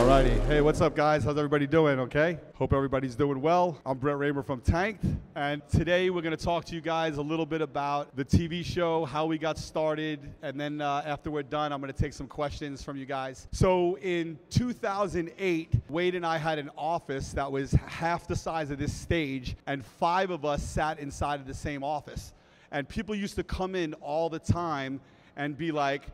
Alrighty. Hey, what's up, guys? How's everybody doing? Okay. Hope everybody's doing well. I'm Brett Raymer from Tanked, and today we're going to talk to you guys a little bit about the TV show, how we got started, and then uh, after we're done, I'm going to take some questions from you guys. So, in 2008, Wade and I had an office that was half the size of this stage, and five of us sat inside of the same office. And people used to come in all the time and be like,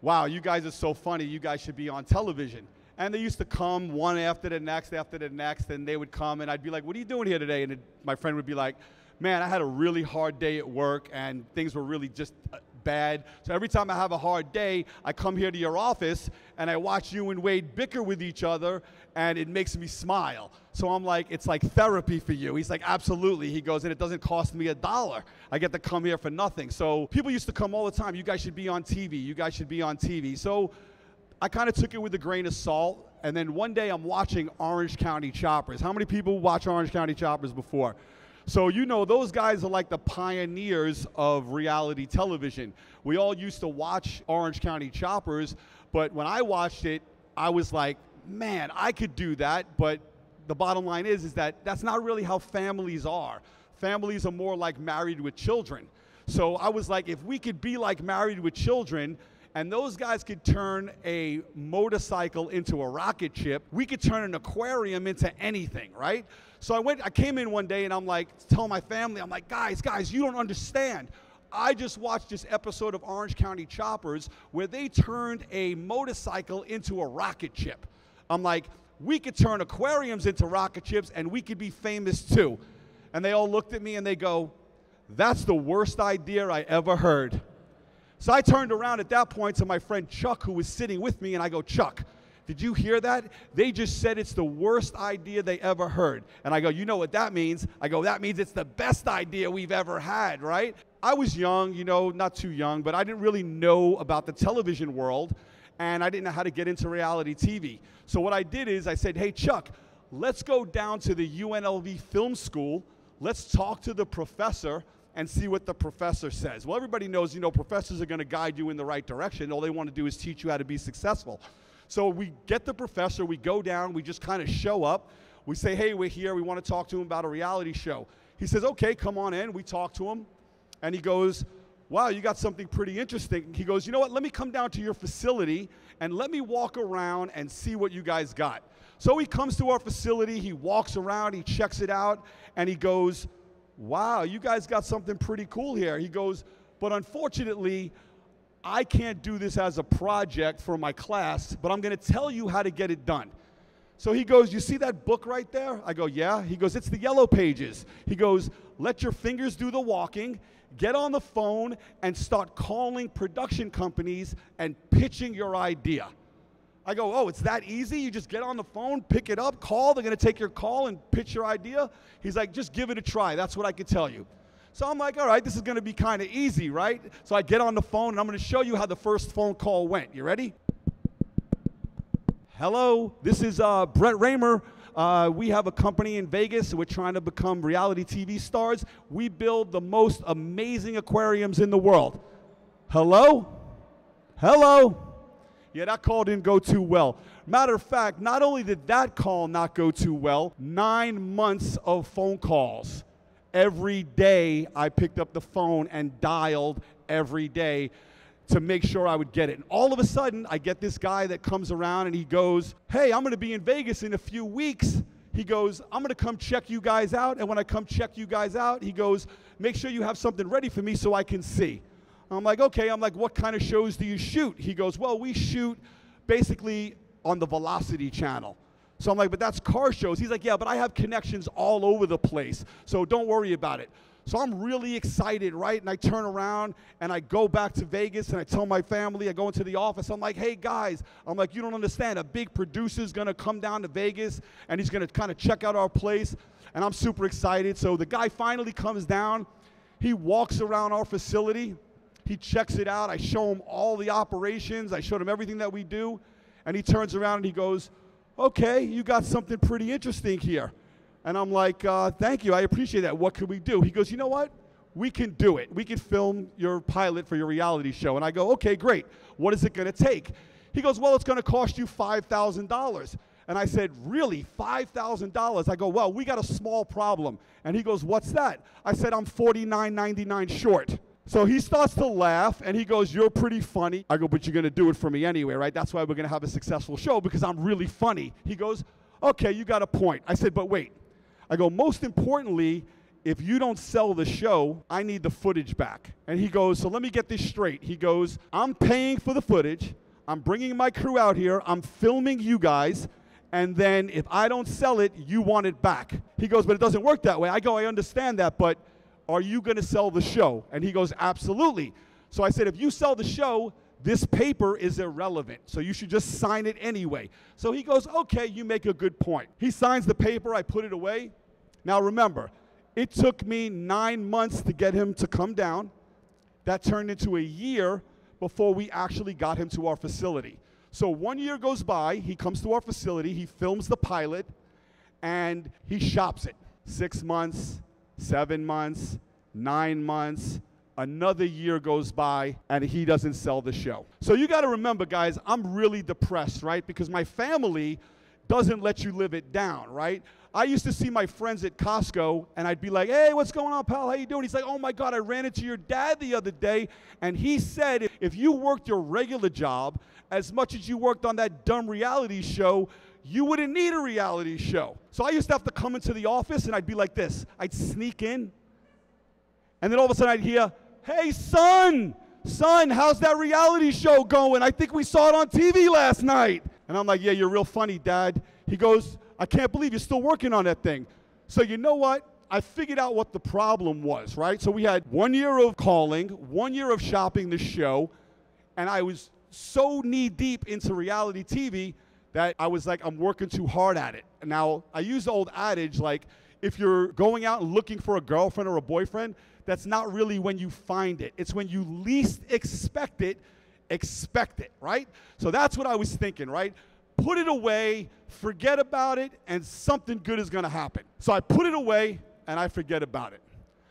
wow, you guys are so funny, you guys should be on television. And they used to come one after the next, after the next, and they would come, and I'd be like, what are you doing here today? And it, my friend would be like, man, I had a really hard day at work, and things were really just uh, bad. So every time I have a hard day, I come here to your office and I watch you and Wade bicker with each other and it makes me smile. So I'm like, it's like therapy for you. He's like, absolutely. He goes, and it doesn't cost me a dollar. I get to come here for nothing. So people used to come all the time. You guys should be on TV. You guys should be on TV. So I kind of took it with a grain of salt. And then one day I'm watching Orange County Choppers. How many people watch Orange County Choppers before? So, you know, those guys are like the pioneers of reality television. We all used to watch Orange County Choppers, but when I watched it, I was like, man, I could do that. But the bottom line is, is that that's not really how families are. Families are more like married with children. So I was like, if we could be like married with children, and those guys could turn a motorcycle into a rocket ship. We could turn an aquarium into anything, right? So I went, I came in one day and I'm like, tell my family, I'm like, guys, guys, you don't understand. I just watched this episode of Orange County Choppers where they turned a motorcycle into a rocket ship. I'm like, we could turn aquariums into rocket ships and we could be famous too. And they all looked at me and they go, that's the worst idea I ever heard. So I turned around at that point to my friend Chuck, who was sitting with me, and I go, Chuck, did you hear that? They just said it's the worst idea they ever heard. And I go, you know what that means? I go, that means it's the best idea we've ever had, right? I was young, you know, not too young, but I didn't really know about the television world, and I didn't know how to get into reality TV. So what I did is I said, hey, Chuck, let's go down to the UNLV Film School. Let's talk to the professor and see what the professor says. Well, everybody knows, you know, professors are going to guide you in the right direction. All they want to do is teach you how to be successful. So we get the professor, we go down, we just kind of show up. We say, hey, we're here, we want to talk to him about a reality show. He says, okay, come on in. We talk to him, and he goes, wow, you got something pretty interesting. He goes, you know what, let me come down to your facility and let me walk around and see what you guys got. So he comes to our facility, he walks around, he checks it out, and he goes, wow, you guys got something pretty cool here. He goes, but unfortunately, I can't do this as a project for my class, but I'm going to tell you how to get it done. So he goes, You see that book right there? I go, Yeah. He goes, It's the yellow pages. He goes, Let your fingers do the walking, get on the phone, and start calling production companies and pitching your idea. I go, oh, it's that easy? You just get on the phone, pick it up, call. They're going to take your call and pitch your idea. He's like, just give it a try. That's what I could tell you. So I'm like, all right, this is going to be kind of easy, right? So I get on the phone and I'm going to show you how the first phone call went. You ready? Hello, this is uh, Brett Raymer. Uh, we have a company in Vegas. We're trying to become reality TV stars. We build the most amazing aquariums in the world. Hello? Hello? Yeah, that call didn't go too well. Matter of fact, not only did that call not go too well, nine months of phone calls. Every day I picked up the phone and dialed every day to make sure I would get it. And all of a sudden, I get this guy that comes around and he goes, Hey, I'm going to be in Vegas in a few weeks. He goes, I'm going to come check you guys out. And when I come check you guys out, he goes, Make sure you have something ready for me so I can see. I'm like, okay. I'm like, what kind of shows do you shoot? He goes, well, we shoot basically on the Velocity channel. So I'm like, but that's car shows. He's like, yeah, but I have connections all over the place. So don't worry about it. So I'm really excited, right? And I turn around and I go back to Vegas and I tell my family, I go into the office. I'm like, hey guys, I'm like, you don't understand. A big producer's gonna come down to Vegas and he's gonna kind of check out our place. And I'm super excited. So the guy finally comes down. He walks around our facility. He checks it out. I show him all the operations. I showed him everything that we do. And he turns around and he goes, Okay, you got something pretty interesting here. And I'm like, uh, Thank you. I appreciate that. What can we do? He goes, You know what? We can do it. We can film your pilot for your reality show. And I go, Okay, great. What is it going to take? He goes, Well, it's going to cost you $5,000. And I said, Really? $5,000? I go, Well, we got a small problem. And he goes, What's that? I said, I'm $49.99 short. So he starts to laugh and he goes, You're pretty funny. I go, But you're going to do it for me anyway, right? That's why we're going to have a successful show because I'm really funny. He goes, Okay, you got a point. I said, But wait. I go, Most importantly, if you don't sell the show, I need the footage back. And he goes, So let me get this straight. He goes, I'm paying for the footage. I'm bringing my crew out here. I'm filming you guys. And then if I don't sell it, you want it back. He goes, But it doesn't work that way. I go, I understand that, but are you going to sell the show? And he goes, Absolutely. So I said, If you sell the show, this paper is irrelevant. So you should just sign it anyway. So he goes, Okay, you make a good point. He signs the paper. I put it away. Now remember, it took me nine months to get him to come down. That turned into a year before we actually got him to our facility. So one year goes by, he comes to our facility, he films the pilot, and he shops it. Six months, seven months, nine months, another year goes by, and he doesn't sell the show. So you gotta remember, guys, I'm really depressed, right? Because my family doesn't let you live it down, right? I used to see my friends at Costco and I'd be like, "Hey, what's going on, pal? How you doing?" He's like, "Oh my god, I ran into your dad the other day and he said if you worked your regular job as much as you worked on that dumb reality show, you wouldn't need a reality show." So I used to have to come into the office and I'd be like this. I'd sneak in. And then all of a sudden I'd hear, "Hey, son, son, how's that reality show going? I think we saw it on TV last night." And I'm like, "Yeah, you're real funny, dad." He goes, I can't believe you're still working on that thing. So you know what? I figured out what the problem was, right? So we had one year of calling, one year of shopping the show, and I was so knee deep into reality TV that I was like, I'm working too hard at it. Now, I use the old adage like, if you're going out looking for a girlfriend or a boyfriend, that's not really when you find it. It's when you least expect it, expect it, right? So that's what I was thinking, right? put it away, forget about it, and something good is to happen. So I put it away and I forget about it.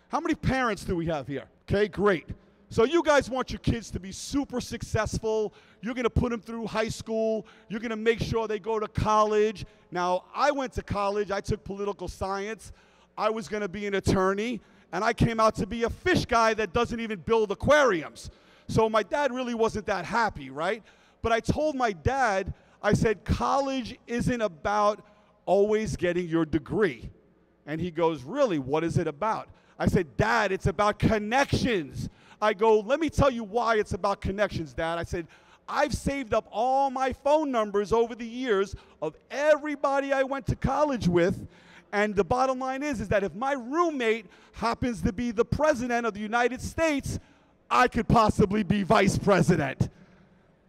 How many parents do we have here? Okay, great. So you guys want your kids to be super successful. You're going to put them through high school. You're going to make sure they go to college. Now, I went to college. I took political science. I was going to be an attorney, and I came out to be a fish guy that doesn't even build aquariums. So my dad really wasn't that happy, right? But I told my dad, I said, college isn't about always getting your degree. And he goes, Really? What is it about? I said, Dad, it's about connections. I go, Let me tell you why it's about connections, Dad. I said, I've saved up all my phone numbers over the years of everybody I went to college with. And the bottom line is, is that if my roommate happens to be the president of the United States, I could possibly be vice president.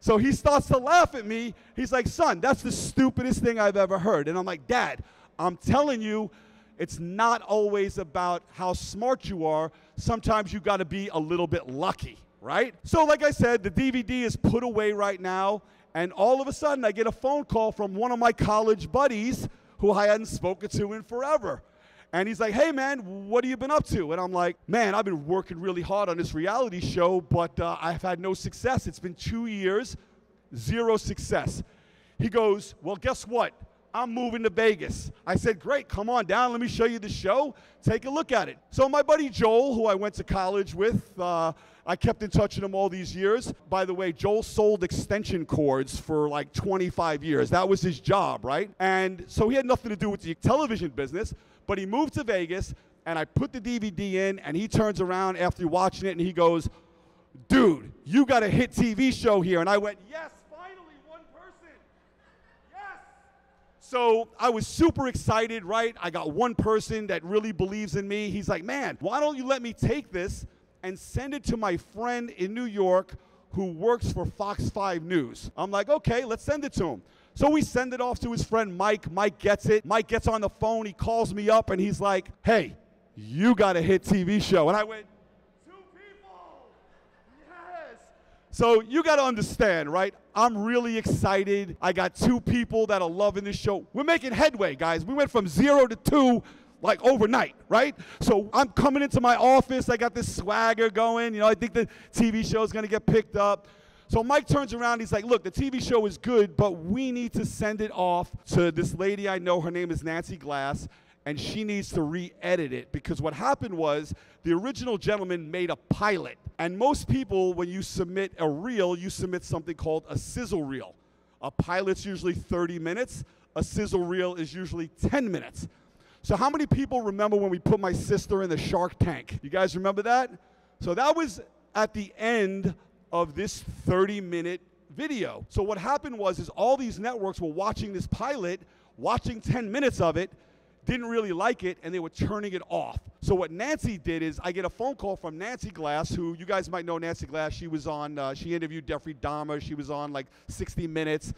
So he starts to laugh at me. He's like, son, that's the stupidest thing I've ever heard. And I'm like, Dad, I'm telling you, it's not always about how smart you are. Sometimes you got to be a little bit lucky, right? So, like I said, the DVD is put away right now. And all of a sudden, I get a phone call from one of my college buddies who I hadn't spoken to in forever. And he's like, hey, man, what have you been up to? And I'm like, man, I've been working really hard on this reality show, but uh, I've had no success. It's been two years, zero success. He goes, well, guess what? I'm moving to Vegas. I said, great, come on down. Let me show you the show. Take a look at it. So, my buddy Joel, who I went to college with, uh, I kept in touch with him all these years. By the way, Joel sold extension cords for like 25 years. That was his job, right? And so he had nothing to do with the television business. But he moved to Vegas, and I put the DVD in, and he turns around after watching it, and he goes, Dude, you got a hit TV show here. And I went, Yes, finally, one person. Yes. So I was super excited, right? I got one person that really believes in me. He's like, Man, why don't you let me take this and send it to my friend in New York who works for Fox 5 News? I'm like, Okay, let's send it to him. So we send it off to his friend Mike. Mike gets it. Mike gets on the phone. He calls me up and he's like, hey, you got a hit TV show. And I went, two people. Yes. So you got to understand, right? I'm really excited. I got two people that are loving this show. We're making headway, guys. We went from zero to two like overnight, right? So I'm coming into my office. I got this swagger going. You know, I think the TV show is going to get picked up. So Mike turns around. He's like, "Look, the TV show is good, but we need to send it off to this lady I know. Her name is Nancy Glass." And she needs to re edit it because what happened was the original gentleman made a pilot. And most people, when you submit a reel, you submit something called a sizzle reel. A pilot's usually 30 minutes, a sizzle reel is usually 10 minutes. So, how many people remember when we put my sister in the shark tank? You guys remember that? So, that was at the end of this 30 minute video. So, what happened was, is all these networks were watching this pilot, watching 10 minutes of it, didn't really like it, and they were turning it off. So what Nancy did is, I get a phone call from Nancy Glass, who you guys might know Nancy Glass. She was on, uh, she interviewed Jeffrey Dahmer. She was on like 60 Minutes.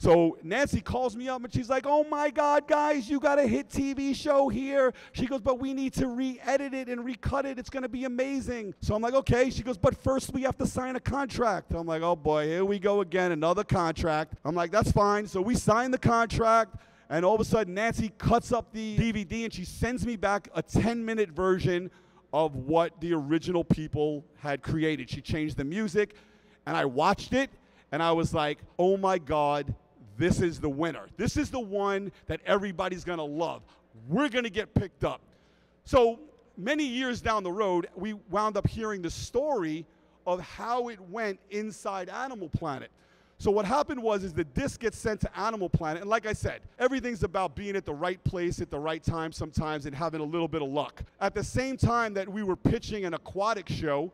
So Nancy calls me up and she's like, "Oh my God, guys, you got a hit TV show here." She goes, "But we need to re-edit it and recut it. It's going to be amazing." So I'm like, "Okay." She goes, "But first we have to sign a contract." I'm like, "Oh boy, here we go again, another contract." I'm like, "That's fine." So we sign the contract. And all of a sudden, Nancy cuts up the DVD and she sends me back a 10 minute version of what the original people had created. She changed the music, and I watched it, and I was like, oh my God, this is the winner. This is the one that everybody's gonna love. We're gonna get picked up. So many years down the road, we wound up hearing the story of how it went inside Animal Planet. So what happened was is the disc gets sent to Animal Planet, and like I said, everything's about being at the right place at the right time sometimes and having a little bit of luck. At the same time that we were pitching an aquatic show,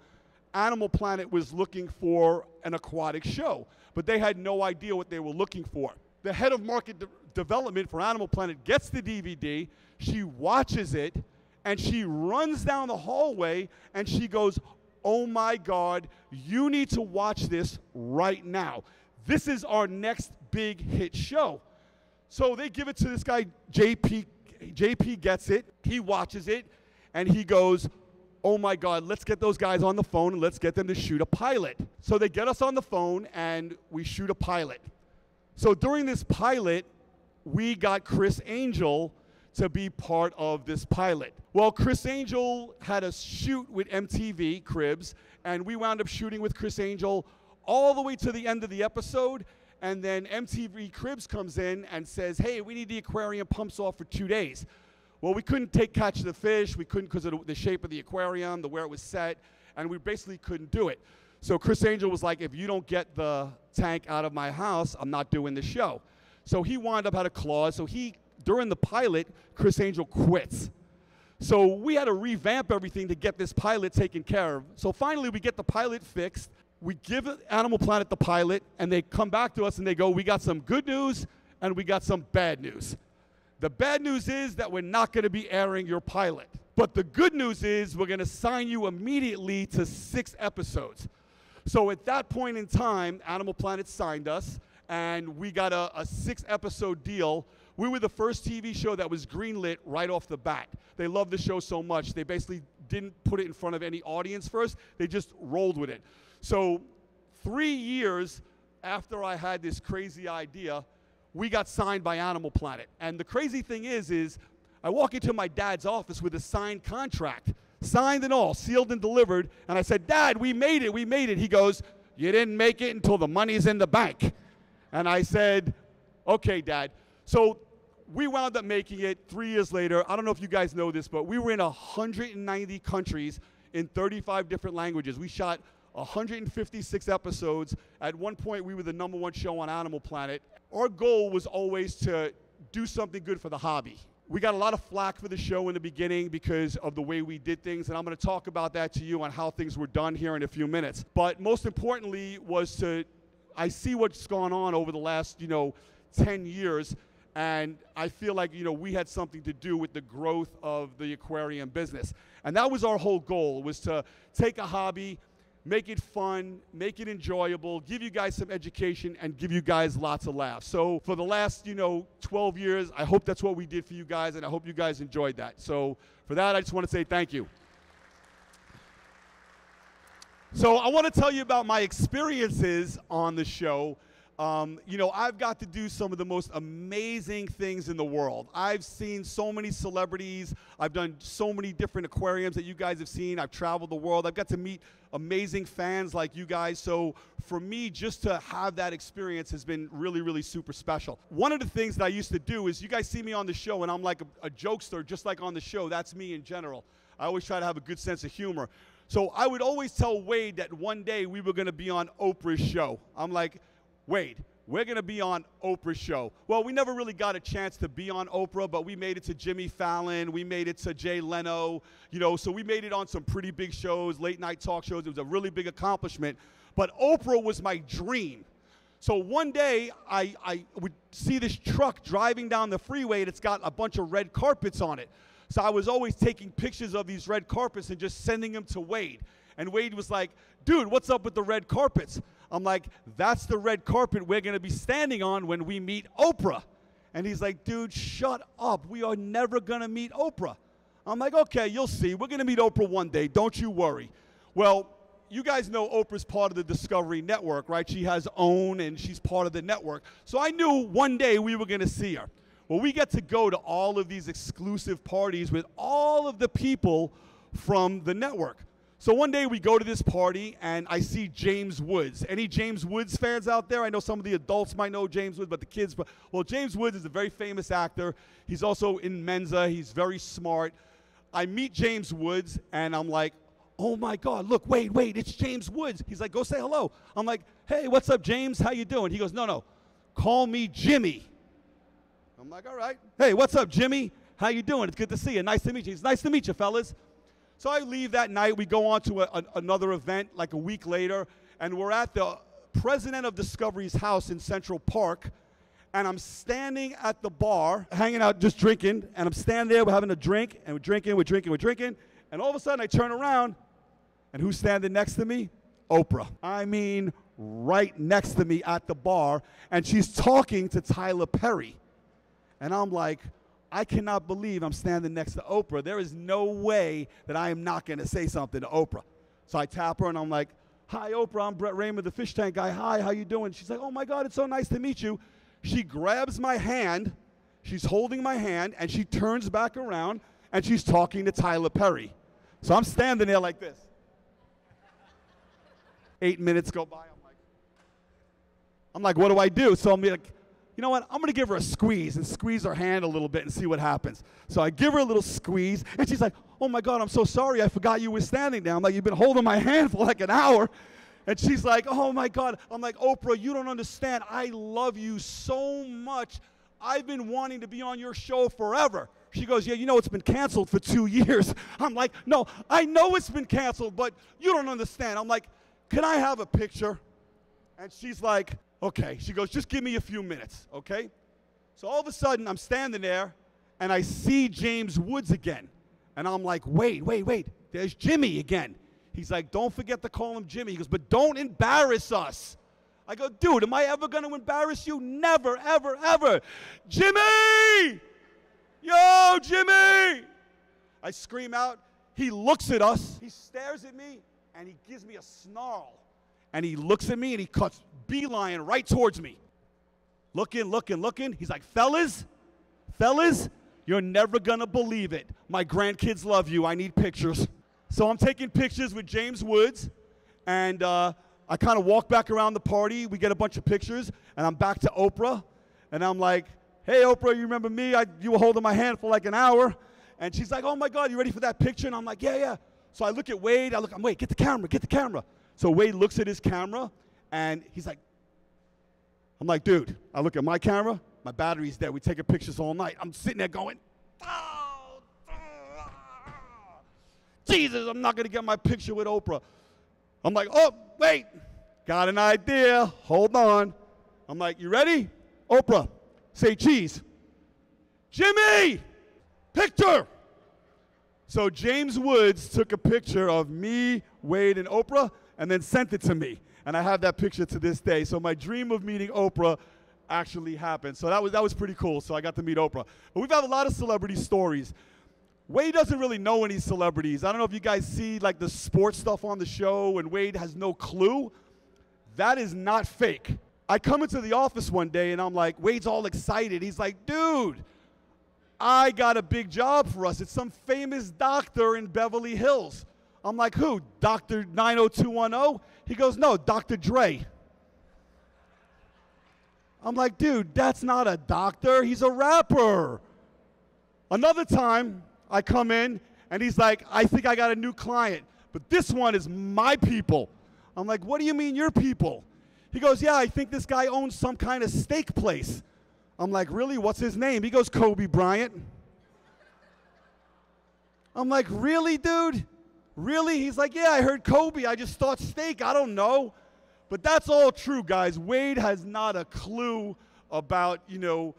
Animal Planet was looking for an aquatic show, but they had no idea what they were looking for. The head of market de- development for Animal Planet gets the DVD, she watches it, and she runs down the hallway and she goes, Oh my God, you need to watch this right now. This is our next big hit show. So they give it to this guy, JP. JP gets it, he watches it, and he goes, oh my God, let's get those guys on the phone and let's get them to shoot a pilot. So they get us on the phone and we shoot a pilot. So during this pilot, we got Criss Angel to be part of this pilot. Well, Criss Angel had a shoot with MTV Cribs, and we wound up shooting with Criss Angel all the way to the end of the episode. And then MTV Cribs comes in and says, hey, we need the aquarium pumps off for two days. Well, we couldn't take catch the fish. We couldn't because of the shape of the aquarium, the where it was set, and we basically couldn't do it. So Criss Angel was like, if you don't get the tank out of my house, I'm not doing the show. So he wound up had a clause. So he, during the pilot, Criss Angel quits. So we had to revamp everything to get this pilot taken care of. So finally, we get the pilot fixed we give Animal Planet the pilot, and they come back to us and they go, We got some good news and we got some bad news. The bad news is that we're not going to be airing your pilot. But the good news is we're going to sign you immediately to six episodes. So at that point in time, Animal Planet signed us, and we got a, a six episode deal. We were the first TV show that was greenlit right off the bat. They loved the show so much, they basically didn't put it in front of any audience first, they just rolled with it. So, three years after I had this crazy idea, we got signed by Animal Planet. And the crazy thing is, is I walk into my dad's office with a signed contract, signed and all, sealed and delivered. And I said, Dad, we made it, we made it. He goes, You didn't make it until the money's in the bank. And I said, Okay, Dad. So we wound up making it three years later. I don't know if you guys know this, but we were in 190 countries in 35 different languages. We shot 156 episodes. At one point, we were the number one show on Animal Planet. Our goal was always to do something good for the hobby. We got a lot of flack for the show in the beginning because of the way we did things, and I'm going to talk about that to you on how things were done here in a few minutes. But most importantly was to, I see what's gone on over the last, you know, 10 years, and I feel like, you know, we had something to do with the growth of the aquarium business. And that was our whole goal, was to take a hobby, make it fun, make it enjoyable, give you guys some education, and give you guys lots of laughs. So for the last, you know, 12 years, I hope that's what we did for you guys, and I hope you guys enjoyed that. So for that, I just want to say thank you. So I want to tell you about my experiences on the show. Um, you know, I've got to do some of the most amazing things in the world. I've seen so many celebrities. I've done so many different aquariums that you guys have seen. I've traveled the world. I've got to meet amazing fans like you guys. So for me, just to have that experience has been really, really super special. One of the things that I used to do is you guys see me on the show and I'm like a, a jokester, just like on the show. That's me in general. I always try to have a good sense of humor. So I would always tell Wade that one day we were going to be on Oprah's show. I'm like, Wade, we're going to be on Oprah's show. Well, we never really got a chance to be on Oprah, but we made it to Jimmy Fallon. We made it to Jay Leno. You know, so we made it on some pretty big shows, late night talk shows. It was a really big accomplishment. But Oprah was my dream. So one day I, I would see this truck driving down the freeway and it's got a bunch of red carpets on it. So I was always taking pictures of these red carpets and just sending them to Wade. And Wade was like, dude, what's up with the red carpets? I'm like, that's the red carpet we're going to be standing on when we meet Oprah. And he's like, dude, shut up. We are never going to meet Oprah. I'm like, okay, you'll see. We're going to meet Oprah one day. Don't you worry. Well, you guys know Oprah's part of the Discovery Network, right? She has OWN and she's part of the network. So I knew one day we were going to see her. Well, we get to go to all of these exclusive parties with all of the people from the network. So one day we go to this party and I see James Woods. Any James Woods fans out there? I know some of the adults might know James Woods, but the kids, well, James Woods is a very famous actor. He's also in Mensa. He's very smart. I meet James Woods and I'm like, oh my God, look, wait, wait, it's James Woods. He's like, go say hello. I'm like, hey, what's up, James? How you doing? He goes, no, no, call me Jimmy. I'm like, all right. Hey, what's up, Jimmy? How you doing? It's good to see you. Nice to meet you. It's nice to meet you, fellas. So I leave that night. We go on to a, a, another event like a week later, and we're at the president of Discovery's house in Central Park. And I'm standing at the bar, hanging out, just drinking. And I'm standing there, we're having a drink, and we're drinking, we're drinking, we're drinking. And all of a sudden, I turn around, and who's standing next to me? Oprah. I mean, right next to me at the bar. And she's talking to Tyler Perry. And I'm like, I cannot believe I'm standing next to Oprah. There is no way that I am not going to say something to Oprah. So I tap her and I'm like, "Hi, Oprah. I'm Brett Raymer, the fish tank guy. Hi, how you doing?" She's like, "Oh my God, it's so nice to meet you." She grabs my hand. She's holding my hand and she turns back around and she's talking to Tyler Perry. So I'm standing there like this. Eight minutes go by. I'm like, I'm like, what do I do? So I'm like, you know what? I'm going to give her a squeeze and squeeze her hand a little bit and see what happens. So I give her a little squeeze, and she's like, oh my God, I'm so sorry. I forgot you were standing there. I'm like, you've been holding my hand for like an hour. And she's like, oh my God. I'm like, Oprah, you don't understand. I love you so much. I've been wanting to be on your show forever. She goes, Yeah, you know it's been canceled for two years. I'm like, No, I know it's been canceled, but you don't understand. I'm like, Can I have a picture? And she's like, Okay. She goes, just give me a few minutes, okay? So all of a sudden, I'm standing there and I see James Woods again. And I'm like, wait, wait, wait. There's Jimmy again. He's like, don't forget to call him Jimmy. He goes, but don't embarrass us. I go, dude, am I ever going to embarrass you? Never, ever, ever. Jimmy! Yo, Jimmy! I scream out. He looks at us. He stares at me and he gives me a snarl. And he looks at me and he cuts beeline right towards me. Looking, looking, looking. He's like, fellas, fellas, you're never gonna believe it. My grandkids love you. I need pictures. So I'm taking pictures with James Woods, and uh, I kind of walk back around the party. We get a bunch of pictures, and I'm back to Oprah, and I'm like, hey, Oprah, you remember me? I, you were holding my hand for like an hour. And she's like, oh my God, you ready for that picture? And I'm like, yeah, yeah. So I look at Wade. I look, I'm, wait, get the camera, get the camera. So Wade looks at his camera, and he's like, I'm like, dude, I look at my camera, my battery's dead. We taking pictures all night. I'm sitting there going, oh, oh, Jesus, I'm not going to get my picture with Oprah. I'm like, oh, wait, got an idea. Hold on. I'm like, you ready? Oprah, say cheese. Jimmy, picture. So James Woods took a picture of me, Wade, and Oprah and then sent it to me and I have that picture to this day. So my dream of meeting Oprah actually happened. So that was that was pretty cool. So I got to meet Oprah. But we've had a lot of celebrity stories. Wade doesn't really know any celebrities. I don't know if you guys see like the sports stuff on the show and Wade has no clue. That is not fake. I come into the office one day and I'm like, Wade's all excited. He's like, dude, I got a big job for us. It's some famous doctor in Beverly Hills. I'm like, who? Dr. 90210? He goes, no, Dr. Dre. I'm like, dude, that's not a doctor. He's a rapper. Another time, I come in and he's like, I think I got a new client, but this one is my people. I'm like, what do you mean your people? He goes, yeah, I think this guy owns some kind of steak place. I'm like, really? What's his name? He goes, Kobe Bryant. I'm like, really, dude? Really? He's like, yeah, I heard Kobe. I just thought steak. I don't know. But that's all true, guys. Wade has not a clue about, you know,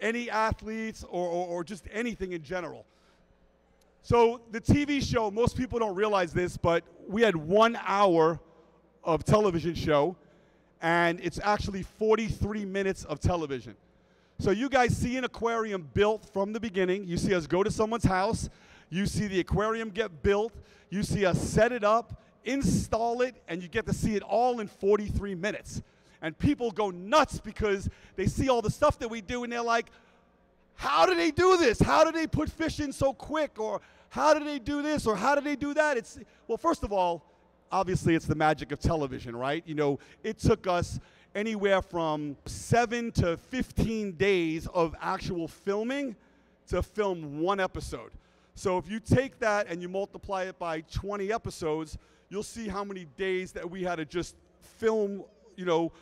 any athletes or, or, or just anything in general. So the TV show, most people don't realize this, but we had one hour of television show, and it's actually 43 minutes of television. So you guys see an aquarium built from the beginning. You see us go to someone's house. You see the aquarium get built. You see us set it up, install it, and you get to see it all in 43 minutes. And people go nuts because they see all the stuff that we do and they're like, how do they do this? How do they put fish in so quick? Or how do they do this? Or how do they do that? It's well, first of all, obviously it's the magic of television, right? You know, it took us anywhere from seven to 15 days of actual filming to film one episode. So if you take that and you multiply it by 20 episodes, you'll see how many days that we had to just film, you know,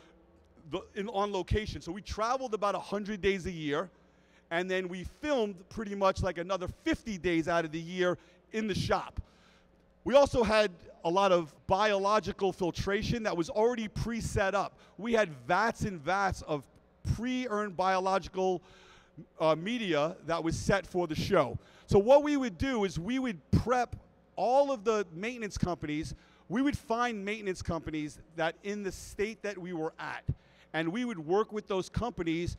the, in, on location. So we traveled about 100 days a year, and then we filmed pretty much like another 50 days out of the year in the shop. We also had a lot of biological filtration that was already pre-set up. We had vats and vats of pre-earned biological uh, media that was set for the show. So what we would do is we would prep all of the maintenance companies. We would find maintenance companies that in the state that we were at, and we would work with those companies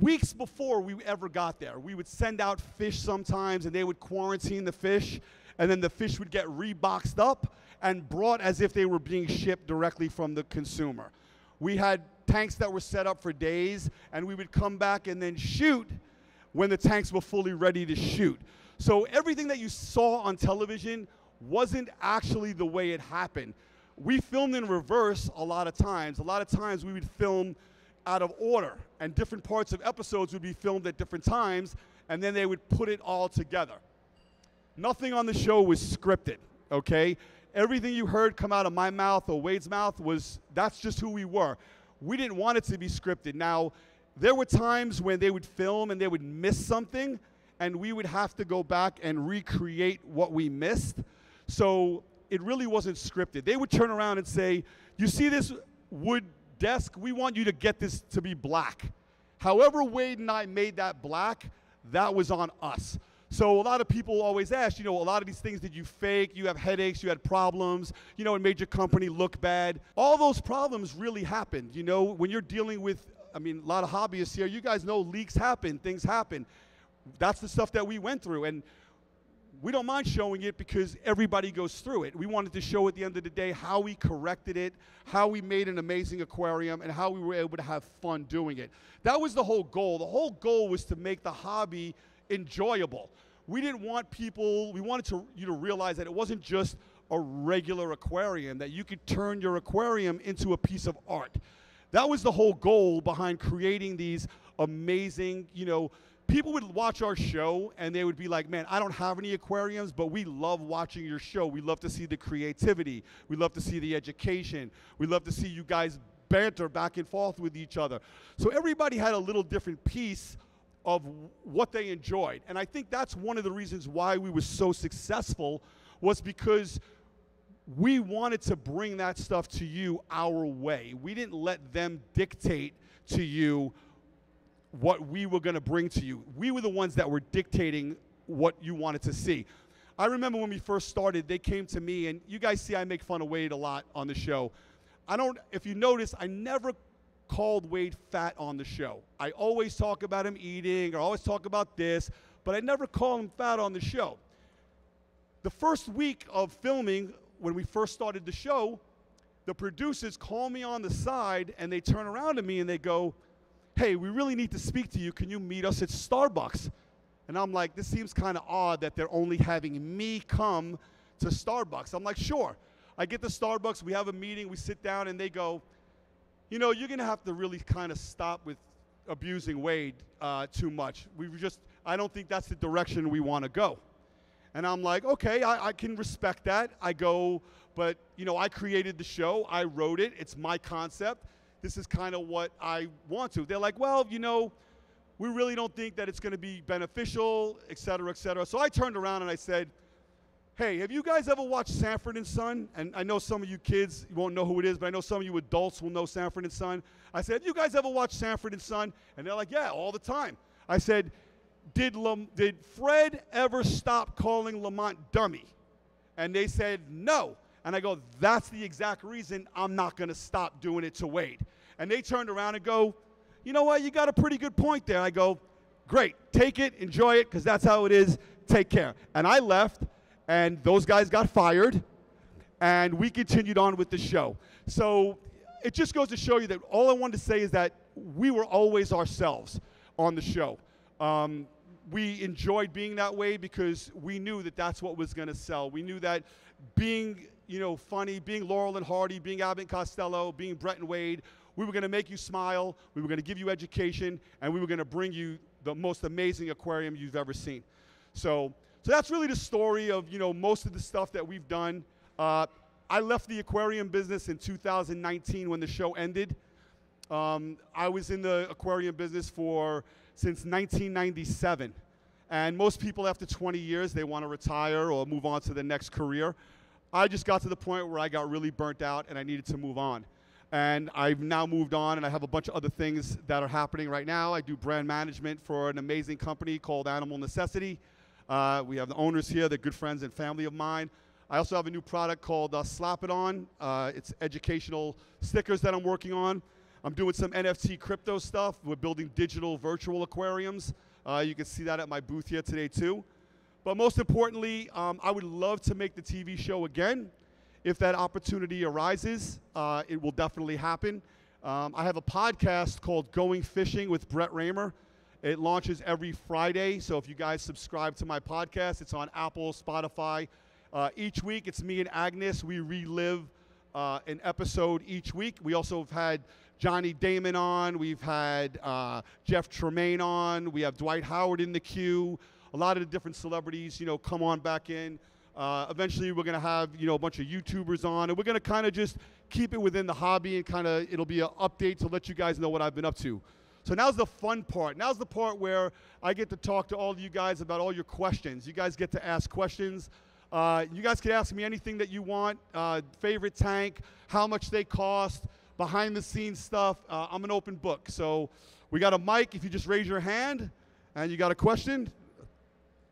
weeks before we ever got there. We would send out fish sometimes, and they would quarantine the fish, and then the fish would get reboxed up and brought as if they were being shipped directly from the consumer. We had tanks that were set up for days, and we would come back and then shoot when the tanks were fully ready to shoot. So everything that you saw on television wasn't actually the way it happened. We filmed in reverse a lot of times. A lot of times we would film out of order, and different parts of episodes would be filmed at different times, and then they would put it all together. Nothing on the show was scripted, okay? Everything you heard come out of my mouth or Wade's mouth was that's just who we were. We didn't want it to be scripted. Now, there were times when they would film and they would miss something, and we would have to go back and recreate what we missed. So it really wasn't scripted. They would turn around and say, You see this wood desk? We want you to get this to be black. However, Wade and I made that black, that was on us. So a lot of people always ask, you know, a lot of these things did you fake? You have headaches, you had problems, you know, it made your company look bad. All those problems really happened. You know, when you're dealing with I mean, a lot of hobbyists here, you guys know leaks happen, things happen. That's the stuff that we went through. And we don't mind showing it because everybody goes through it. We wanted to show at the end of the day how we corrected it, how we made an amazing aquarium, and how we were able to have fun doing it. That was the whole goal. The whole goal was to make the hobby enjoyable. We didn't want people, we wanted to, you to realize that it wasn't just a regular aquarium, that you could turn your aquarium into a piece of art. That was the whole goal behind creating these amazing, you know, people would watch our show and they would be like, man, I don't have any aquariums, but we love watching your show. We love to see the creativity. We love to see the education. We love to see you guys banter back and forth with each other. So everybody had a little different piece of what they enjoyed. And I think that's one of the reasons why we were so successful was because we wanted to bring that stuff to you our way. We didn't let them dictate to you what we were going to bring to you. We were the ones that were dictating what you wanted to see. I remember when we first started, they came to me, and you guys see I make fun of Wade a lot on the show. I don't, if you notice, I never called Wade fat on the show. I always talk about him eating, or always talk about this, but I never call him fat on the show. The first week of filming, when we first started the show, the producers call me on the side and they turn around to me and they go, Hey, we really need to speak to you. Can you meet us at Starbucks? And I'm like, This seems kind of odd that they're only having me come to Starbucks. I'm like, Sure. I get to Starbucks, we have a meeting, we sit down, and they go, You know, you're going to have to really kind of stop with abusing Wade uh, too much. We just, I don't think that's the direction we want to go. And I'm like, okay, I, I, can respect that. I go, but you know, I created the show, I wrote it, it's my concept. This is kind of what I want to. They're like, well, you know, we really don't think that it's going to be beneficial, et cetera, et cetera. So I turned around and I said, hey, have you guys ever watched Sanford and Son? And I know some of you kids won't know who it is, but I know some of you adults will know Sanford and Son. I said, have you guys ever watched Sanford and Son? And they're like, yeah, all the time. I said, did, Lam- did Fred ever stop calling Lamont dummy? And they said, no. And I go, that's the exact reason I'm not going to stop doing it to Wade. And they turned around and go, you know what, you got a pretty good point there. I go, great, take it, enjoy it, because that's how it is. Take care. And I left, and those guys got fired, and we continued on with the show. So it just goes to show you that all I wanted to say is that we were always ourselves on the show. Um, we enjoyed being that way because we knew that that's what was going to sell. We knew that being, you know, funny, being Laurel and Hardy, being Abbott and Costello, being Brett and Wade, we were going to make you smile, we were going to give you education, and we were going to bring you the most amazing aquarium you've ever seen. So, so that's really the story of, you know, most of the stuff that we've done. Uh, I left the aquarium business in 2019 when the show ended. Um, I was in the aquarium business for since 1997. And most people after 20 years, they want to retire or move on to the next career. I just got to the point where I got really burnt out and I needed to move on. And I've now moved on and I have a bunch of other things that are happening right now. I do brand management for an amazing company called Animal Necessity. Uh, we have the owners here, they're good friends and family of mine. I also have a new product called uh, Slap It On. Uh, it's educational stickers that I'm working on. I'm doing some NFT crypto stuff. We're building digital virtual aquariums. Uh, you can see that at my booth here today too. But most importantly, um, I would love to make the TV show again. If that opportunity arises, uh, it will definitely happen. Um, I have a podcast called Going Fishing with Brett Raymer. It launches every Friday, so if you guys subscribe to my podcast, it's on Apple, Spotify. Uh, each week, it's me and Agnes. We relive uh, an episode each week. We also have had Johnny Damon on. We've had uh, Jeff Tremaine on. We have Dwight Howard in the queue. A lot of the different celebrities, you know, come on back in. Uh, eventually, we're going to have you know a bunch of YouTubers on, and we're going to kind of just keep it within the hobby and kind of it'll be an update to let you guys know what I've been up to. So now's the fun part. Now's the part where I get to talk to all of you guys about all your questions. You guys get to ask questions. Uh, you guys can ask me anything that you want. Uh, favorite tank, how much they cost, behind the scenes stuff. Uh, I'm an open book. So we got a mic. If you just raise your hand and you got a question,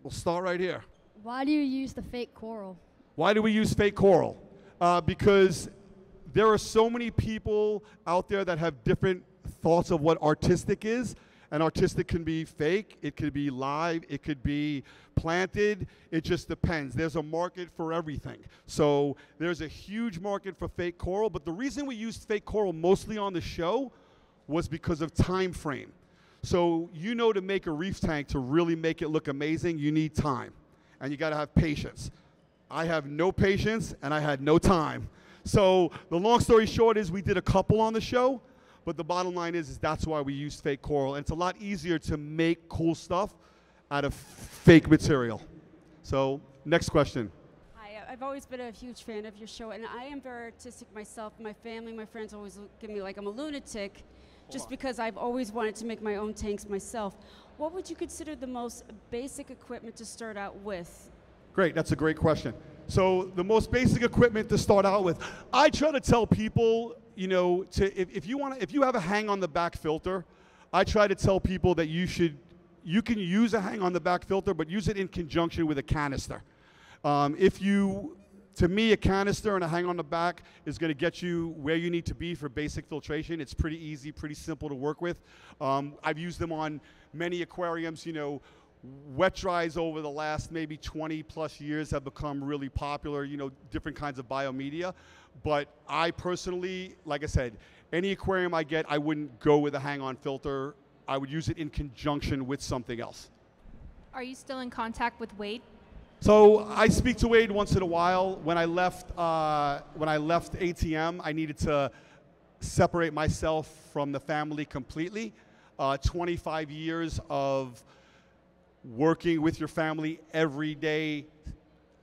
we'll start right here. Why do you use the fake coral? Why do we use fake coral? Uh, because there are so many people out there that have different thoughts of what artistic is. And artistic can be fake, it could be live, it could be planted. It just depends. There's a market for everything. So there's a huge market for fake coral. But the reason we used fake coral mostly on the show was because of time frame. So you know to make a reef tank to really make it look amazing, you need time. And you got to have patience. I have no patience and I had no time. So the long story short is we did a couple on the show but the bottom line is, is that's why we used fake coral. And it's a lot easier to make cool stuff out of fake material. So, next question. Hi, uh, I've always been a huge fan of your show, and I am very artistic myself. My family, my friends always give me like I'm a lunatic just because I've always wanted to make my own tanks myself. What would you consider the most basic equipment to start out with? Great, that's a great question. So the most basic equipment to start out with, I try to tell people you know, to, if, if you want if you have a hang on the back filter, I try to tell people that you should, you can use a hang on the back filter, but use it in conjunction with a canister. Um, if you, to me, a canister and a hang on the back is going to get you where you need to be for basic filtration. It's pretty easy, pretty simple to work with. Um, I've used them on many aquariums. You know, wet dries over the last maybe 20 plus years have become really popular, you know, different kinds of biomedia. But I personally, like I said, any aquarium I get, I wouldn't go with a hang on filter. I would use it in conjunction with something else. Are you still in contact with Wade? So I speak to Wade once in a while. When I left, uh, when I left ATM, I needed to separate myself from the family completely. Uh, 25 years of working with your family every day.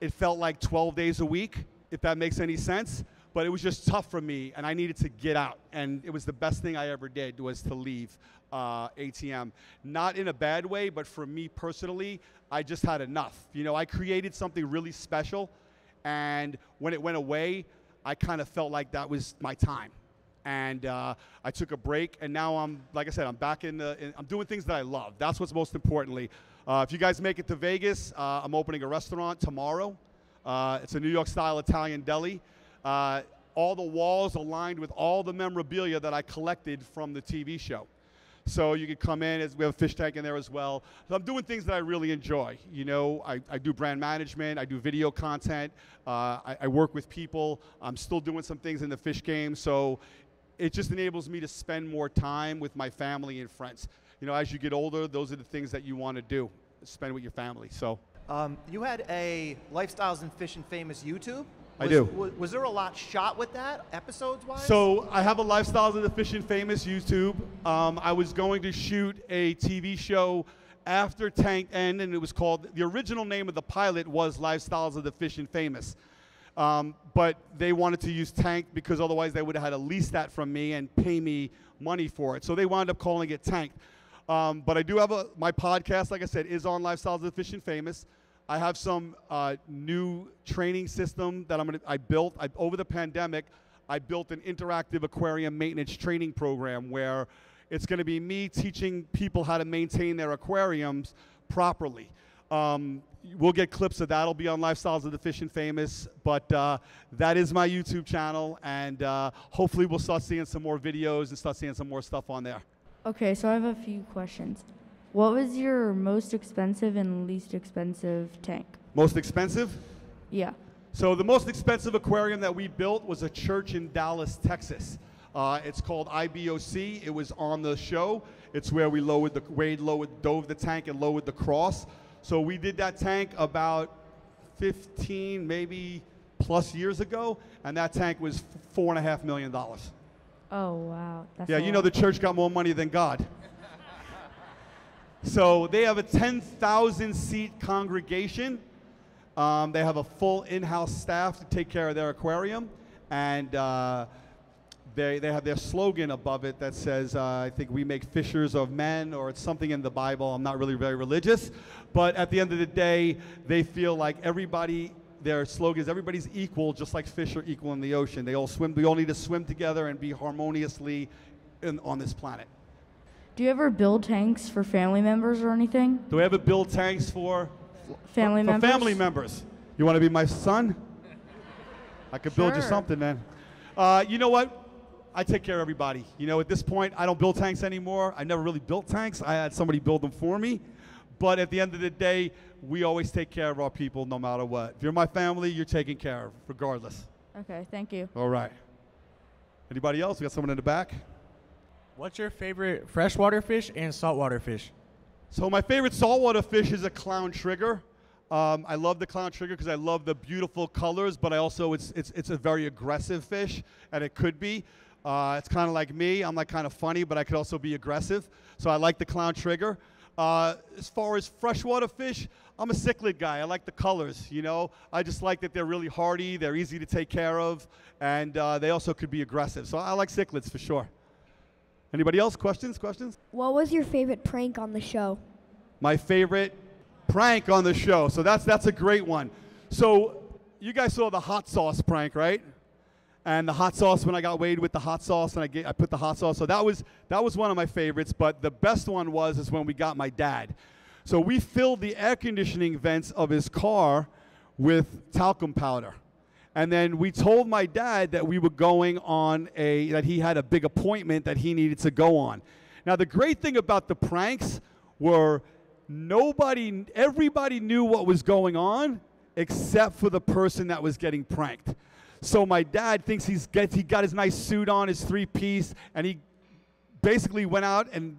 It felt like 12 days a week, if that makes any sense. But it was just tough for me, and I needed to get out. And it was the best thing I ever did was to leave uh, ATM. Not in a bad way, but for me personally, I just had enough. You know, I created something really special, and when it went away, I kind of felt like that was my time and uh, I took a break, and now I'm, like I said, I'm back in the, in, I'm doing things that I love. That's what's most importantly. Uh, if you guys make it to Vegas, uh, I'm opening a restaurant tomorrow. Uh, it's a New York-style Italian deli. Uh, all the walls aligned with all the memorabilia that I collected from the TV show. So you could come in. As we have a fish tank in there as well. So I'm doing things that I really enjoy. You know, I, I do brand management. I do video content. Uh, I, I, work with people. I'm still doing some things in the fish game. So it just enables me to spend more time with my family and friends. You know, as you get older, those are the things that you want to do, spend with your family. So. Um, you had a Lifestyles and Fish and Famous YouTube. Was, I do. Was, was, there a lot shot with that, episodes wise? So I have a Lifestyles of the Fish and Famous YouTube. Um, I was going to shoot a TV show after Tanked, and it was called, the original name of the pilot was Lifestyles of the Fish and Famous. Um, but they wanted to use Tank because otherwise they would have had to lease that from me and pay me money for it. So they wound up calling it Tank. Um, but I do have a, my podcast, like I said, is on Lifestyles of the Fish and Famous. I have some uh, new training system that I'm gonna, I built I, over the pandemic. I built an interactive aquarium maintenance training program where it's going to be me teaching people how to maintain their aquariums properly. Um, we'll get clips of that. It'll be on Lifestyles of the Fish and Famous. But uh, that is my YouTube channel, and uh, hopefully we'll start seeing some more videos and start seeing some more stuff on there. Okay, so I have a few questions. What was your most expensive and least expensive tank? Most expensive? Yeah. So the most expensive aquarium that we built was a church in Dallas, Texas. Uh, it's called IBOC. It was on the show. It's where we lowered the Wade lowered dove the tank and lowered the cross. So we did that tank about 15, maybe plus years ago, and that tank was four and a half million dollars. Oh wow! That's yeah, you know the church got more money than God. So they have a 10,000 seat congregation. Um, they have a full in-house staff to take care of their aquarium, and uh, they, they have their slogan above it that says, uh, I think we make fishers of men, or it's something in the Bible. I'm not really very religious. But at the end of the day, they feel like everybody, their slogan is everybody's equal, just like fish are equal in the ocean. They all swim, we all need to swim together and be harmoniously in, on this planet. Do you ever build tanks for family members or anything? Do we ever build tanks for family for, members? For family members. You want to be my son? I could build you something, man. Uh, you know what? I take care of everybody. You know, at this point, I don't build tanks anymore. I never really built tanks. I had somebody build them for me. But at the end of the day, we always take care of our people no matter what. If you're my family, you're taken care of, regardless. Okay, thank you. All right. Anybody else? We got someone in the back. What's your favorite freshwater fish and saltwater fish? So my favorite saltwater fish is a clown trigger. Um, I love the clown trigger because I love the beautiful colors, but I also it's it's it's a very aggressive fish, and it could be. Uh, it's kind of like me. I'm like kind of funny, but I could also be aggressive. So I like the clown trigger. Uh, as far as freshwater fish, I'm a cichlid guy. I like the colors, you know. I just like that they're really hardy, they're easy to take care of, and uh, they also could be aggressive. So I like cichlids for sure. Anybody else? Questions? Questions? What was your favorite prank on the show? My favorite prank on the show. So that's that's a great one. So you guys saw the hot sauce prank, right? and the hot sauce when I got weighed with the hot sauce and I, get, I put the hot sauce. So that was that was one of my favorites. But the best one was is when we got my dad. So we filled the air conditioning vents of his car with talcum powder. And then we told my dad that we were going on a that he had a big appointment that he needed to go on. Now the great thing about the pranks were nobody, everybody knew what was going on except for the person that was getting pranked. So my dad thinks he's get, he got his nice suit on, his three piece, and he basically went out and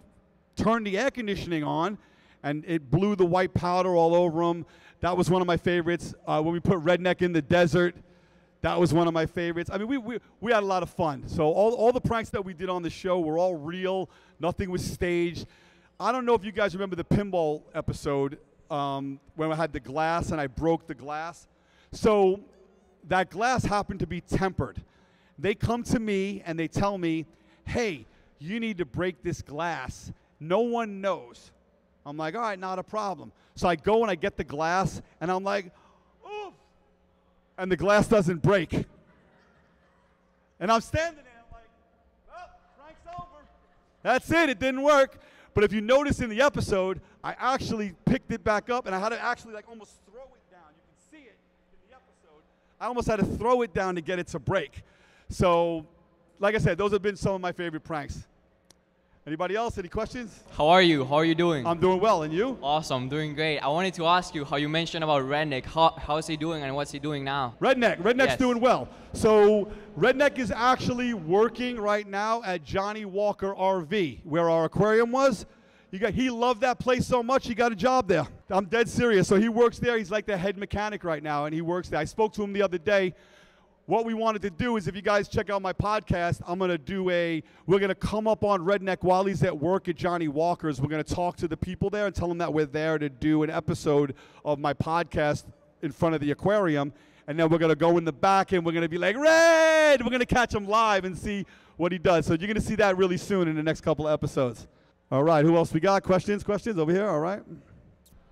turned the air conditioning on, and it blew the white powder all over him. That was one of my favorites. Uh, when we put Redneck in the desert, that was one of my favorites. I mean, we, we, we had a lot of fun. So all, all the pranks that we did on the show were all real. Nothing was staged. I don't know if you guys remember the pinball episode um, when I had the glass and I broke the glass. So that glass happened to be tempered. They come to me and they tell me, hey, you need to break this glass. No one knows. I'm like, all right, not a problem. So I go and I get the glass and I'm like. And the glass doesn't break. And I'm standing there I'm like, well, prank's over. That's it, it didn't work. But if you notice in the episode, I actually picked it back up and I had to actually like almost throw it down. You can see it in the episode. I almost had to throw it down to get it to break. So, like I said, those have been some of my favorite pranks. Anybody else? Any questions? How are you? How are you doing? I'm doing well, and you? awesome, doing great. I wanted to ask you how you mentioned about Redneck. How, how's he doing and what's he doing now? Redneck. Redneck's Yes. doing well. So Redneck is actually working right now at Johnny Walker RV, where our aquarium was. You got, he loved that place so much, he got a job there. I'm dead serious. So he works there. He's like the head mechanic right now, and he works there. I spoke to him the other day. What we wanted to do is, if you guys check out my podcast, I'm gonna do a. We're gonna come up on Redneck while he's at work at Johnny Walker's. We're gonna talk to the people there and tell them that we're there to do an episode of my podcast in front of the aquarium, and then we're gonna go in the back and we're gonna be like, Red! We're gonna catch him live and see what he does. So you're gonna see that really soon in the next couple of episodes. All right, who else we got? Questions? Questions over here. All right.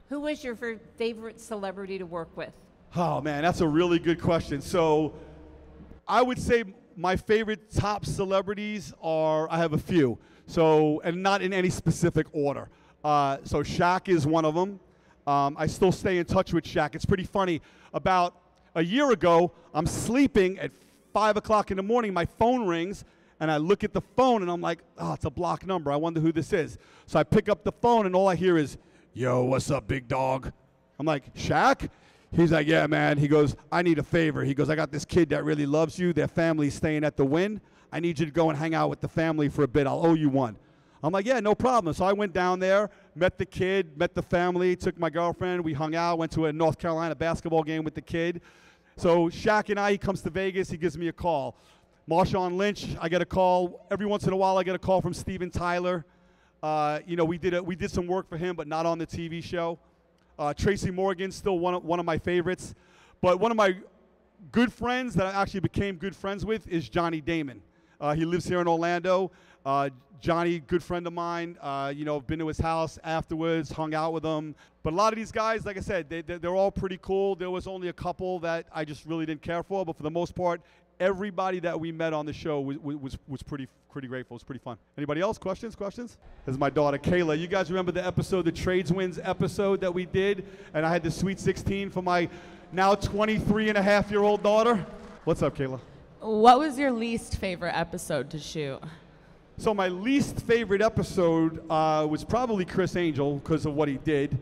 Who was your favorite celebrity to work with? Oh man, that's a really good question. So, I would say my favorite top celebrities are I have a few. So, and not in any specific order. Uh, so Shaq is one of them. Um, I still stay in touch with Shaq. It's pretty funny. About a year ago, I'm sleeping at five o'clock in the morning. My phone rings, and I look at the phone, and I'm like, "Oh, it's a block number. I wonder who this is." So I pick up the phone, and all I hear is, "Yo, what's up, big dog?" I'm like, Shaq? He's like, yeah, man. He goes, I need a favor. He goes, I got this kid that really loves you. Their family's staying at the Wynn. I need you to go and hang out with the family for a bit. I'll owe you one. I'm like, yeah, no problem. So I went down there, met the kid, met the family, took my girlfriend. We hung out, went to a North Carolina basketball game with the kid. So Shaq and I, he comes to Vegas, he gives me a call. Marshawn Lynch, I get a call. Every once in a while, I get a call from Steven Tyler. Uh, you know, we did, a, we did some work for him, but not on the TV show. Uh, Tracy Morgan, still one of, one of my favorites. But one of my good friends that I actually became good friends with is Johnny Damon. Uh, he lives here in Orlando. Uh, Johnny, good friend of mine. Uh, you know, been to his house afterwards, hung out with him. But a lot of these guys, like I said, they, they're all pretty cool. There was only a couple that I just really didn't care for. But for the most part, everybody that we met on the show was, was, was pretty pretty grateful. It was pretty fun. Anybody else? Questions? Questions? This is my daughter Kayla. You guys remember the episode, the Trades Wins episode that we did, and I had the Sweet 16 for my now 23 and a half year old daughter. What's up, Kayla? What was your least favorite episode to shoot? So my least favorite episode uh, was probably Criss Angel because of what he did.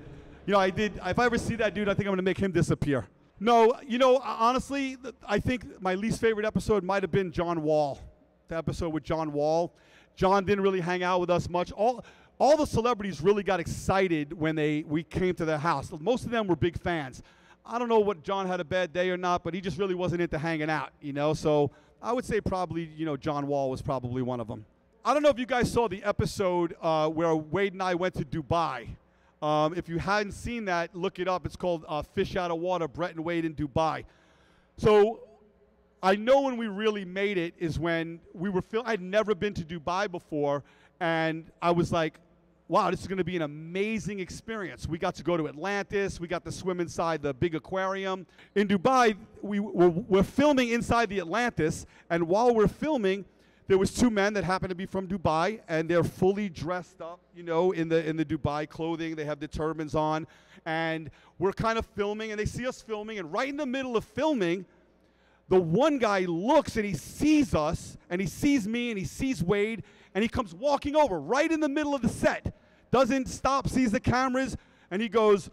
You know, I did. If I ever see that dude, I think I'm gonna make him disappear. No, you know, honestly, I think my least favorite episode might have been John Wall, the episode with John Wall. John didn't really hang out with us much. All all the celebrities really got excited when they we came to their house. Most of them were big fans. I don't know what John had a bad day or not, but he just really wasn't into hanging out, you know. So I would say probably, you know, John Wall was probably one of them. I don't know if you guys saw the episode uh, where Wade and I went to Dubai. Um, if you hadn't seen that, look it up. It's called uh, Fish Out of Water, Brett and Wade in Dubai. So I know when we really made it is when we were fil- I'd never been to Dubai before, and I was like, wow, this is going to be an amazing experience. We got to go to Atlantis. We got to swim inside the big aquarium. In Dubai, we were, we're filming inside the Atlantis, and while we're filming, there was two men that happened to be from Dubai, and they're fully dressed up, you know, in the in the Dubai clothing. They have the turbans on, and we're kind of filming, and they see us filming, and right in the middle of filming, the one guy looks and he sees us, and he sees me, and he sees Wade, and he comes walking over right in the middle of the set. Doesn't stop, sees the cameras, And he goes,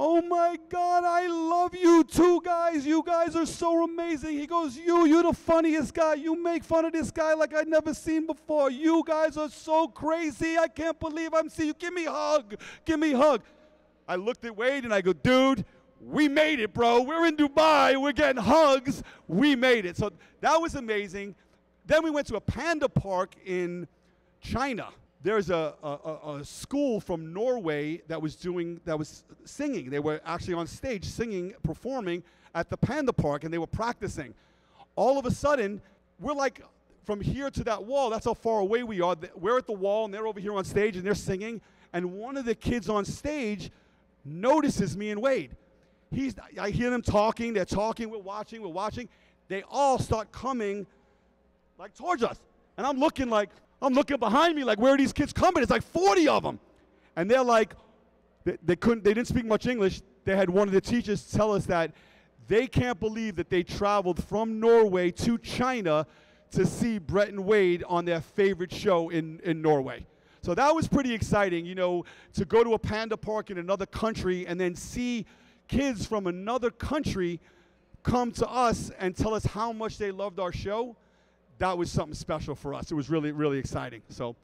Oh my God, I love you two guys. You guys are so amazing. He goes, You, you're the funniest guy. You make fun of this guy like I'd never seen before. You guys are so crazy. I can't believe I'm seeing you. Give me a hug. Give me a hug. I looked at Wade and I go, Dude, we made it, bro. We're in Dubai. We're getting hugs. We made it. So that was amazing. Then we went to a panda park in China there's a, a, a, school from Norway that was doing that was singing. They were actually on stage singing, performing at the Panda Park, and they were practicing. All of a sudden, we're like from here to that wall. That's how far away we are. We're at the wall, and they're over here on stage, and they're singing. And one of the kids on stage notices me and Wade. He's, I hear them talking. They're talking. We're watching. We're watching. They all start coming like towards us, and I'm looking like I'm looking behind me like, where are these kids coming? It's like 40 of them. And they're like, they, they couldn't, they didn't speak much English. They had one of the teachers tell us that they can't believe that they traveled from Norway to China to see Brett and Wade on their favorite show in, in Norway. So that was pretty exciting, you know, to go to a panda park in another country and then see kids from another country come to us and tell us how much they loved our show that was something special for us. It was really, really exciting. So,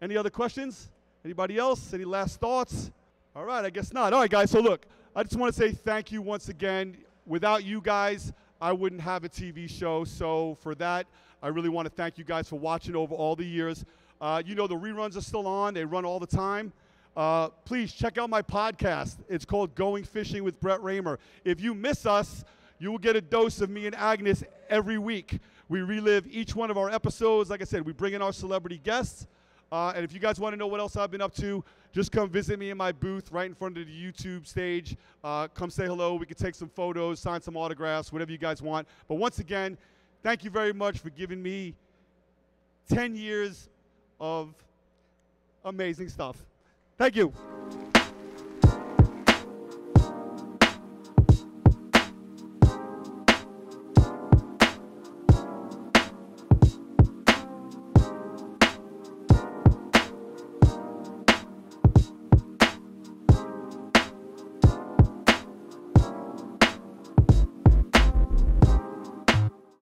any other questions? Anybody else? Any last thoughts? All right, I guess not. All right, guys. So, look, I just want to say thank you once again. Without you guys, I wouldn't have a TV show. So, for that, I really want to thank you guys for watching over all the years. Uh, you know, the reruns are still on, they run all the time. Uh, please check out my podcast. It's called Going Fishing with Brett Raymer. If you miss us, you will get a dose of me and Agnes every week. We relive each one of our episodes. Like I said, we bring in our celebrity guests. Uh, and if you guys want to know what else I've been up to, just come visit me in my booth right in front of the YouTube stage. Uh, come say hello. We can take some photos, sign some autographs, whatever you guys want. But once again, thank you very much for giving me 10 years of amazing stuff. Thank you.